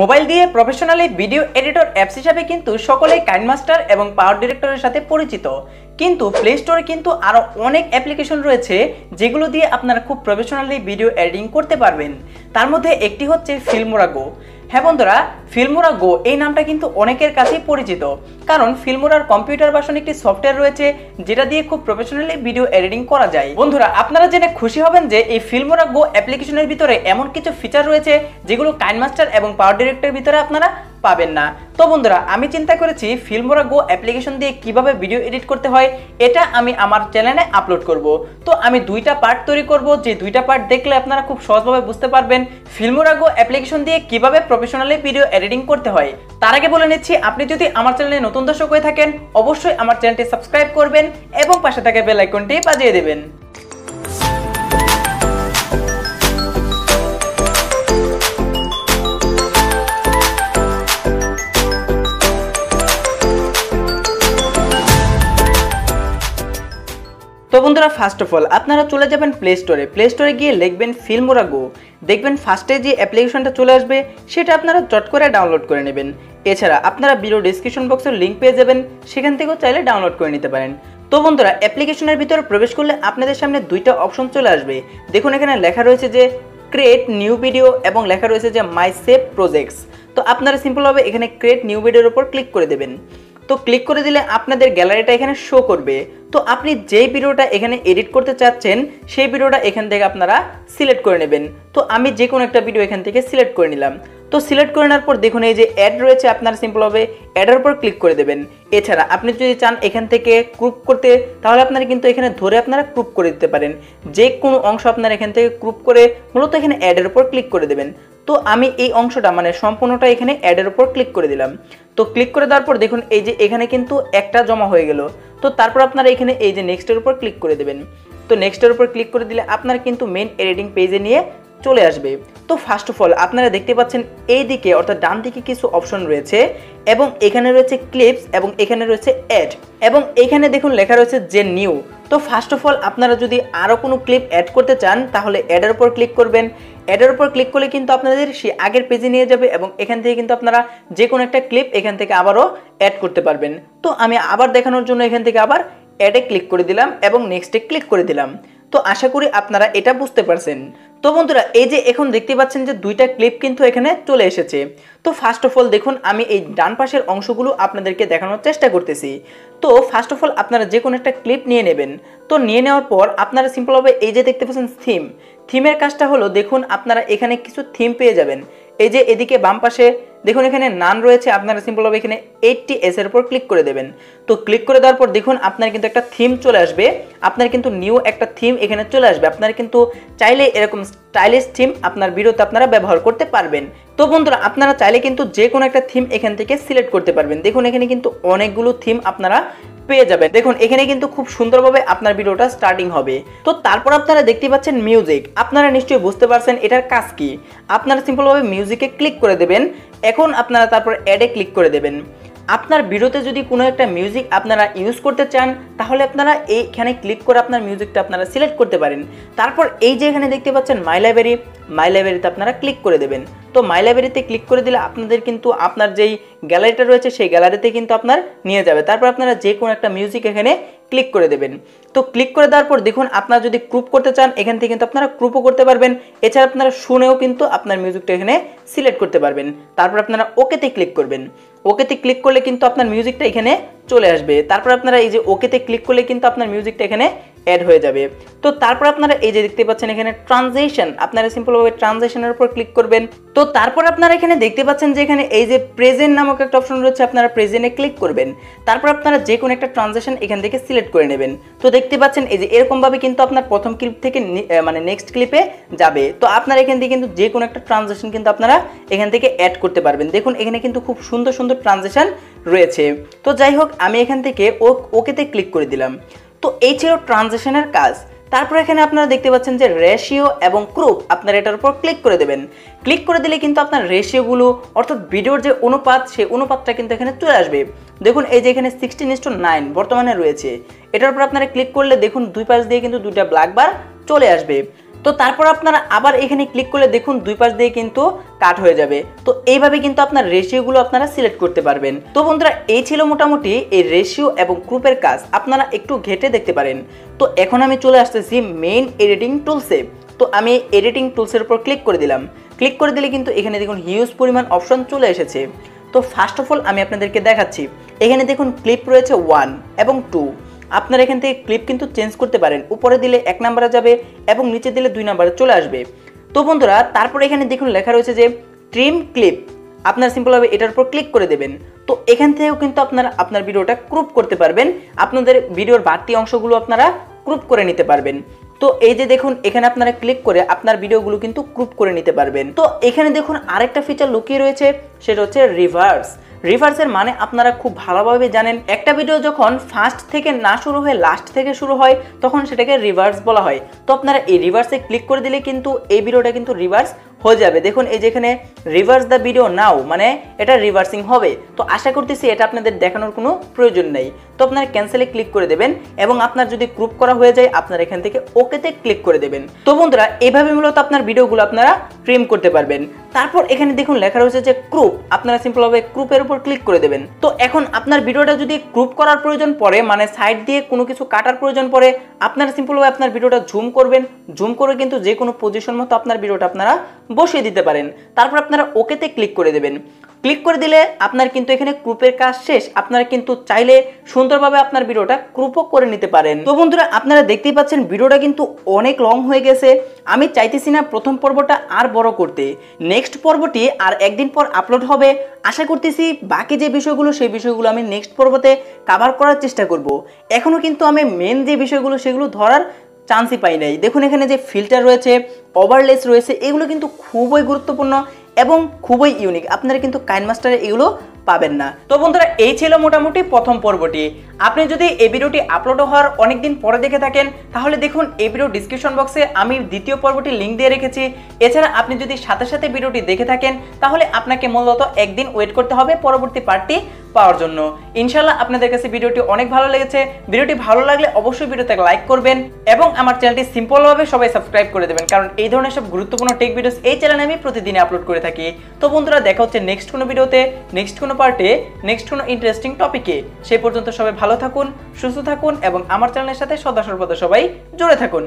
Mobile দিয়ে professionally video editor apps হিসাবে কিন্তু সকলেই কাইনমাস্টার এবং পাওয়ার ডিরেক্টরের সাথে পরিচিত। কিন্তু প্লে স্টোরে কিন্তু আরও অনেক অ্যাপ্লিকেশন রয়েছে, যেগুলো দিয়ে আপনারা খুব প্রফেশনালি ভিডিও এডিটিং করতে পারবেন। তার মধ্যে একটি হচ্ছে ফিল্মোরা গো হ্যাঁ বন্ধুরা ফিল্মোরা গো এই নামটা কিন্তু অনেকের কাছেই পরিচিত। কারণ ফিল্মোরার কম্পিউটার বাসন একটি সফটওয়্যার রয়েছে, যেটা দিয়ে খুব প্রফেশনালি ভিডিও এডিটিং করা যায়। বন্ধুরা, আপনারা জেনে খুশি হবেন যে এই ফিল্মোরা গো অ্যাপ্লিকেশনের ভিতরে এমন কিছু ফিচার রয়েছে, যেগুলো কাইনমাস্টার এবং পাওয়ার ডিরেক্টরের ভিতরে আপনারা পাবেন না। তো বন্ধুরা, আমি চিন্তা করেছি ফিল্মোরা গো অ্যাপ্লিকেশন দিয়ে কীভাবে ভিডিও এডিট করতে হয়, এটা আমি আমার চ্যানেলে আপলোড করব। তো আমি দুইটা পার্ট তৈরি করব, যে দুইটা পার্ট দেখলে আপনারা খুব সহজভাবে বুঝতে পারবেন ফিল্মোরা গো অ্যাপ্লিকেশন দিয়ে কীভাবে প্রফেশনালি ভিডিও এডিটিং করতে হয়। তার আগে বলে নিচ্ছি, আপনি যদি আমার চ্যানেলে নতুন দর্শক হয়ে থাকেন, অবশ্যই আমার চ্যানেলটি সাবস্ক্রাইব করবেন এবং পাশে থাকা বেল আইকনটি বাজিয়ে দেবেন। বন্ধুরা ফার্স্ট অফ অল আপনারা চলে যাবেন প্লে স্টোরে প্লে স্টোরে গিয়ে লিখবেন ফিল্মোরা গো দেখবেন ফার্স্টে যে অ্যাপ্লিকেশনটা চলে আসবে, সেটা আপনারা চট করে ডাউনলোড করে নেবেন। এছাড়া আপনারা ভিডিও ডিসক্রিপশন বক্সের লিঙ্ক পেয়ে যাবেন, সেখান থেকেও চাইলে ডাউনলোড করে নিতে পারেন। তো বন্ধুরা অ্যাপ্লিকেশনের ভিতরে প্রবেশ করলে আপনাদের সামনে দুইটা অপশন চলে আসবে। দেখুন, এখানে লেখা রয়েছে যে ক্রিয়েট নিউ ভিডিও এবং লেখা রয়েছে যে মাই সেভ প্রজেক্টস তো আপনারা সিম্পলভাবে এখানে ক্রিয়েট নিউ ভিডিওর উপর ক্লিক করে দেবেন। তো ক্লিক করে দিলে আপনাদের গ্যালারিটা এখানে শো করবে। তো আপনি যেই ভিডিওটা এখানে এডিট করতে চাচ্ছেন, সেই ভিডিওটা এখান থেকে আপনারা সিলেক্ট করে নেবেন। তো আমি যে কোনো একটা ভিডিও এখান থেকে সিলেক্ট করে নিলাম। তো সিলেক্ট করে নেওয়ার পর দেখুন, এই যে অ্যাড রয়েছে আপনার সিম্পলভাবে অ্যাডের উপর ক্লিক করে দেবেন। এছাড়া আপনি যদি চান এখান থেকে ক্রুপ করতে, তাহলে আপনারা কিন্তু এখানে ধরে আপনারা ক্রুপ করে দিতে পারেন। যে কোনো অংশ আপনারা এখান থেকে ক্রুপ করে মূলত এখানে অ্যাডের উপর ক্লিক করে দেবেন। তো আমি এই অংশটা মানে সম্পূর্ণটা এখানে অ্যাডের উপর ক্লিক করে দিলাম। তো ক্লিক করে দেওয়ার পর দেখুন, এই যে এখানে কিন্তু একটা জমা হয়ে গেল। তো তারপর আপনারা এখানে এই যে নেক্সটের উপর ক্লিক করে দেবেন। তো নেক্সটের উপর ক্লিক করে দিলে আপনার কিন্তু মেন এডিটিং পেজে নিয়ে চলে আসবে। তো ফার্স্ট অফ অল আপনারা দেখতে পাচ্ছেন এই দিকে অর্থাৎ ডান দিকে কিছু অপশন রয়েছে এবং এখানে রয়েছে ক্লিপস এবং এখানে রয়েছে অ্যাড এবং এখানে দেখুন লেখা রয়েছে যে নিউ তো ফার্স্ট অফ অল আপনারা যদি আরও কোনো ক্লিপ অ্যাড করতে চান, তাহলে অ্যাডের উপর ক্লিক করবেন। অ্যাডের উপর ক্লিক করলে কিন্তু আপনাদের সে আগের পেজে নিয়ে যাবে এবং এখান থেকে কিন্তু আপনারা যে কোনো একটা ক্লিপ এখান থেকে আবারও অ্যাড করতে পারবেন। তো আমি আবার দেখানোর জন্য এখান থেকে আবার অ্যাডে ক্লিক করে দিলাম এবং নেক্সটে ক্লিক করে দিলাম। তো আশা করি আপনারা এটা বুঝতে পারছেন। তো বন্ধুরা, এই যে এখন দেখতে পাচ্ছেন যে দুইটা ক্লিপ কিন্তু এখানে চলে এসেছে। তো ফার্স্ট অফ অল দেখুন, আমি এই ডান পাশের অংশগুলো আপনাদেরকে দেখানোর চেষ্টা করতেছি। তো ফার্স্ট অফ অল আপনারা যে কোনো একটা ক্লিপ নিয়ে নেবেন। তো নিয়ে নেওয়ার পর আপনারা সিম্পলভাবে এই যে দেখতে পাচ্ছেন থিম থিমের কাজটা হলো, দেখুন আপনারা এখানে কিছু থিম পেয়ে যাবেন। এই যে এদিকে বাম পাশে দেখুন, এখানে নান রয়েছে, আপনারা সিম্পলভাবে এখানে এইটটি এস এর উপর ক্লিক করে দেবেন। তো ক্লিক করে দেওয়ার পর দেখুন, আপনার কিন্তু একটা থিম চলে আসবে। আপনার কিন্তু নিউ একটা থিম এখানে চলে আসবে। আপনার কিন্তু চাইলে এরকম স্টাইলিশ থিম আপনার ভিডিওতে আপনারা ব্যবহার করতে পারবেন। তো বন্ধুরা, আপনারা চাইলে কিন্তু যে কোনো একটা থিম এখান থেকে সিলেক্ট করতে পারবেন। দেখুন, এখানে কিন্তু অনেকগুলো থিম আপনারা পেয়ে যাবেন। দেখুন, এখানে কিন্তু খুব সুন্দরভাবে আপনার ভিডিওটা স্টার্টিং হবে। তো তারপর আপনারা দেখতে পাচ্ছেন মিউজিক আপনারা নিশ্চয়ই বুঝতে পারছেন এটার কাজ কি। আপনারা সিম্পলভাবে মিউজিকে ক্লিক করে দেবেন। এখন আপনারা তারপর অ্যাডে ক্লিক করে দেবেন। আপনার ভিডিওতে যদি কোনো একটা মিউজিক আপনারা ইউজ করতে চান, তাহলে আপনারা এইখানে ক্লিক করে আপনার মিউজিকটা আপনারা সিলেক্ট করতে পারেন। তারপর এই যে এখানে দেখতে পাচ্ছেন মাই লাইব্রেরি মাই লাইব্রেরিতে আপনারা ক্লিক করে দেবেন। তো মাই লাইব্রেরিতে ক্লিক করে দিলে আপনাদের কিন্তু আপনার যেই গ্যালারিটা রয়েছে, সেই গ্যালারিতে কিন্তু আপনার নিয়ে যাবে। তারপর আপনারা যে কোনো একটা মিউজিক এখানে ক্লিক করে দেবেন। তো ক্লিক করে দেওয়ার পর দেখুন, আপনারা যদি ক্রুপ করতে চান, এখান থেকে কিন্তু আপনারা ক্রুপও করতে পারবেন। এছাড়া আপনারা শুনেও কিন্তু আপনার মিউজিকটা এখানে সিলেক্ট করতে পারবেন। তারপর আপনারা ওকেতে ক্লিক করবেন। ওকেতে ক্লিক করলে কিন্তু আপনার মিউজিকটা এখানে চলে আসবে। তারপর আপনারা এই যে ওকেতে ক্লিক করলে কিন্তু আপনার মিউজিকটা এখানে অ্যাড হয়ে যাবে। তো তারপর আপনারা এই যে দেখতে পাচ্ছেন এখানে ট্রানজেকশন আপনারা সিম্পলভাবে ট্রানজেকশনের উপর ক্লিক করবেন। তো তারপর আপনারা এখানে দেখতে পাচ্ছেন যে এখানে এই যে প্রেজেন্ট নামক একটা অপশন রয়েছে, আপনারা প্রেজেন্টে ক্লিক করবেন। তারপর আপনারা যে কোনো একটা ট্রানজেকশন এখান থেকে সিলেক্ট করে নেবেন। তো দেখতে পাচ্ছেন এই যে এরকমভাবে কিন্তু আপনার প্রথম ক্লিপ থেকে মানে নেক্সট ক্লিপে যাবে। তো আপনারা এখান থেকে কিন্তু যে কোনো একটা ট্রানজেকশন কিন্তু আপনারা এখান থেকে অ্যাড করতে পারবেন। দেখুন, এখানে কিন্তু খুব সুন্দর সুন্দর ট্রানজেকশন রয়েছে। তো যাই হোক, আমি এখান থেকে ওকেতে ক্লিক করে দিলাম। তো এই ছিল ট্রানজেকশনের কাজ। তারপর এখানে আপনারা দেখতে পাচ্ছেন যে রেশিও এবং ক্রুপ আপনারা এটার উপর ক্লিক করে দেবেন। ক্লিক করে দিলে কিন্তু আপনার রেশিওগুলো, অর্থাৎ ভিডিওর যে অনুপাত, সেই অনুপাতটা কিন্তু এখানে চলে আসবে। দেখুন, এই যে এখানে সিক্সটিন ইস্টু নাইন বর্তমানে রয়েছে। এটার উপর আপনারা ক্লিক করলে দেখুন, দুই পাশ দিয়ে কিন্তু দুইটা ব্ল্যাকবার চলে আসবে। তো তারপর আপনারা আবার এখানে ক্লিক করলে দেখুন দুই পাশ দিয়ে কিন্তু কাট হয়ে যাবে। তো এইভাবে কিন্তু আপনার রেশিওগুলো আপনারা সিলেক্ট করতে পারবেন। তো বন্ধুরা, এই ছিল মোটামুটি এই রেশিও এবং গ্রুপের কাজ। আপনারা একটু ঘেটে দেখতে পারেন। তো এখন আমি চলে আসতেছি মেইন এডিটিং টুলসে তো আমি এডিটিং টুলসের উপর ক্লিক করে দিলাম। ক্লিক করে দিলে কিন্তু এখানে দেখুন হিউজ পরিমাণ অপশন চলে এসেছে। তো ফার্স্ট অফ অল আমি আপনাদেরকে দেখাচ্ছি। এখানে দেখুন ক্লিপ রয়েছে ওয়ান এবং টু আপনারা এখান থেকে ক্লিপ কিন্তু চেঞ্জ করতে পারেন। উপরে দিলে এক নাম্বারে যাবে এবং নিচে দিলে দুই নাম্বারে চলে আসবে। তো বন্ধুরা, তারপরে এখানে দেখুন লেখা রয়েছে যে ট্রিম ক্লিপ আপনারা সিম্পলভাবে এটার উপর ক্লিক করে দেবেন। তো এখান থেকেও কিন্তু আপনারা আপনার ভিডিওটা ক্রুপ করতে পারবেন। আপনাদের ভিডিওর বাড়তি অংশগুলো আপনারা ক্রুপ করে নিতে পারবেন। তো এই যে দেখুন, এখানে আপনারা ক্লিক করে আপনার ভিডিওগুলো কিন্তু ক্রুপ করে নিতে পারবেন। তো এখানে দেখুন আরেকটা ফিচার লুকিয়ে রয়েছে, সেটা হচ্ছে রিভার্স রিভার্সের মানে আপনারা খুব ভালোভাবে জানেন একটা ভিডিও যখন ফার্স্ট থেকে না শুরু হয়ে লাস্ট থেকে শুরু হয়, তখন সেটাকে রিভার্স বলা হয়। তো আপনারা এই রিভার্সে ক্লিক করে দিলে কিন্তু এই ভিডিওটা কিন্তু রিভার্স হয়ে যাবে। দেখুন, এই যেখানে রিভার্স দ্য ভিডিও নাও মানে এটা রিভার্সিং হবে। তো আশা করতেছি এটা আপনাদের দেখানোর কোনো প্রয়োজন নেই। তো আপনারা ক্যান্সেলে ক্লিক করে দেবেন এবং আপনার যদি গ্রুপ করা হয়ে যায়, আপনার এখান থেকে ওকেতে ক্লিক করে দেবেন। তো বন্ধুরা এইভাবে মূলত আপনার ভিডিওগুলো আপনারা ট্রিম করতে পারবেন। তারপর এখানে দেখুন লেখা রয়েছে যে ক্রুপ আপনারা সিম্পলভাবে ক্রুপের উপর ক্লিক করে দেবেন। তো এখন আপনার ভিডিওটা যদি গ্রুপ করার প্রয়োজন পড়ে মানে সাইড দিয়ে কোনো কিছু কাটার প্রয়োজন পড়ে, আপনারা সিম্পলভাবে আপনার ভিডিওটা জুম করবেন। জুম করে কিন্তু যে কোনো পজিশন মতো আপনার ভিডিওটা আপনারা বসিয়ে দিতে পারেন। তারপর আপনারা ওকেতে ক্লিক করে দেবেন। ক্লিক করে দিলে আপনার কিন্তু এখানে গ্রুপের কাজ শেষ। আপনারা কিন্তু চাইলে সুন্দরভাবে আপনার ভিডিওটা গ্রুপও করে নিতে পারেন। তো বন্ধুরা, আপনারা দেখতেই পাচ্ছেন ভিডিওটা কিন্তু অনেক লং হয়ে গেছে। আমি চাইতেছি না প্রথম পর্বটা আর বড় করতে। নেক্সট পর্বটি আর একদিন পর আপলোড হবে। আশা করতেছি বাকি যে বিষয়গুলো, সেই বিষয়গুলো আমি নেক্সট পর্বতে কাভার করার চেষ্টা করব। এখনও কিন্তু আমি মেন যে বিষয়গুলো, সেগুলো ধরার চান্সই পাই নাই। দেখুন এখানে যে ফিল্টার রয়েছে ওভারলেস রয়েছে, এগুলো কিন্তু খুবই গুরুত্বপূর্ণ। এবং খুবই ইউনিক আপনারা কিন্তু কাইন মাস্টারে এগুলো পাবেন না। তো বন্ধুরা, এই ছিল মোটামুটি প্রথম পর্বটি। আপনি যদি এই ভিডিওটি আপলোড হওয়ার অনেকদিন পরে দেখে থাকেন, তাহলে দেখুন এই ভিডিও ডিসক্রিপশন বক্সে আমি দ্বিতীয় পর্বটি লিঙ্ক দিয়ে রেখেছি। এছাড়া আপনি যদি সাথে সাথে ভিডিওটি দেখে থাকেন, তাহলে আপনাকে মূলত একদিন ওয়েট করতে হবে। পরবর্তী পার্টটি পাওয়ার জন্য। ইনশাল্লাহ আপনাদের কাছে ভিডিওটি অনেক ভালো লেগেছে। ভিডিওটি ভালো লাগলে অবশ্যই ভিডিওতে লাইক করবেন এবং আমার চ্যানেলটি সিম্পলভাবে সবাই সাবস্ক্রাইব করে দেবেন, কারণ এই ধরনের সব গুরুত্বপূর্ণ টেক ভিডিওস এই চ্যানেলে আমি প্রতিদিনই আপলোড করে থাকি। তো বন্ধুরা, দেখা হচ্ছে নেক্সট কোনো ভিডিওতে নেক্সট কোনো পার্টে নেক্সট কোনো ইন্টারেস্টিং টপিকে সেই পর্যন্ত সবাই ভালো থাকুন, সুস্থ থাকুন এবং আমার চ্যানেলের সাথে সদা সর্বদা সবাই জুড়ে থাকুন।